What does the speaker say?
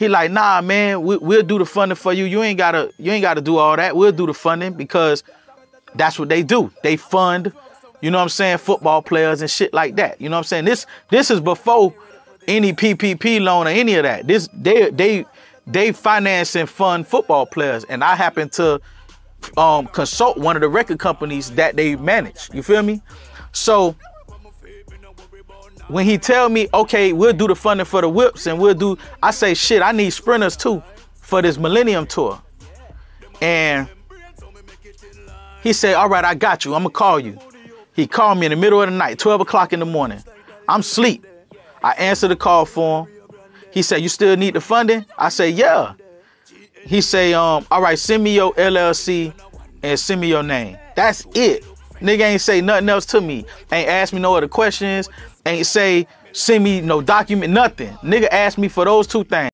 He like, nah, man, we, we'll do the funding for you. You ain't gotta, you ain't gotta do all that. We'll do the funding because that's what they do. They fund, you know what I'm saying, football players and shit like that. You know what I'm saying? This this is before any PPP loan or any of that. This they they they finance and fund football players, and I happen to um, consult one of the record companies that they manage. You feel me? So when he tell me, okay, we'll do the funding for the whips and we'll do, I say, shit, I need sprinters too for this Millennium Tour. And he said, all right, I got you. I'm gonna call you. He called me in the middle of the night, 12 o'clock in the morning. I'm sleep. I answer the call for him. He said, you still need the funding? I say, yeah. He say, um, all right, send me your LLC and send me your name. That's it. Nigga ain't say nothing else to me. Ain't ask me no other questions. Ain't say send me no document, nothing. Nigga asked me for those two things.